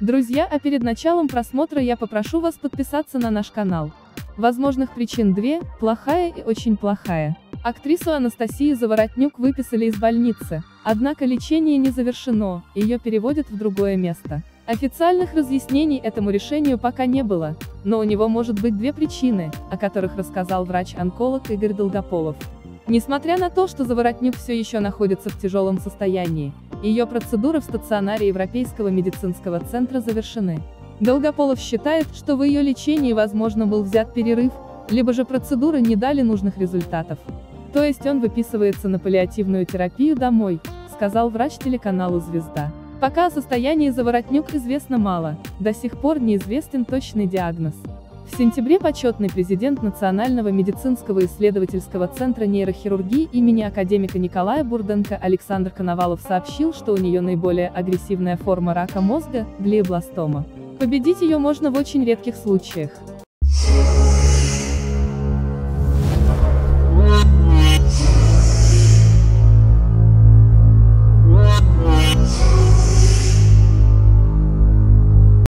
Друзья, а перед началом просмотра я попрошу вас подписаться на наш канал. Возможных причин две, плохая и очень плохая. Актрису Анастасию Заворотнюк выписали из больницы, однако лечение не завершено, ее переводят в другое место. Официальных разъяснений этому решению пока не было, но у него может быть две причины, о которых рассказал врач-онколог Игорь Долгополов. Несмотря на то, что Заворотнюк все еще находится в тяжелом состоянии, ее процедуры в стационаре Европейского медицинского центра завершены. Долгополов считает, что в ее лечении возможно был взят перерыв, либо же процедуры не дали нужных результатов. То есть он выписывается на паллиативную терапию домой, сказал врач телеканалу «Звезда». Пока о состоянии Заворотнюк известно мало, до сих пор неизвестен точный диагноз. В сентябре почетный президент Национального медицинского исследовательского центра нейрохирургии имени академика Николая Бурденко Александр Коновалов сообщил, что у нее наиболее агрессивная форма рака мозга – глиобластома. Победить ее можно в очень редких случаях.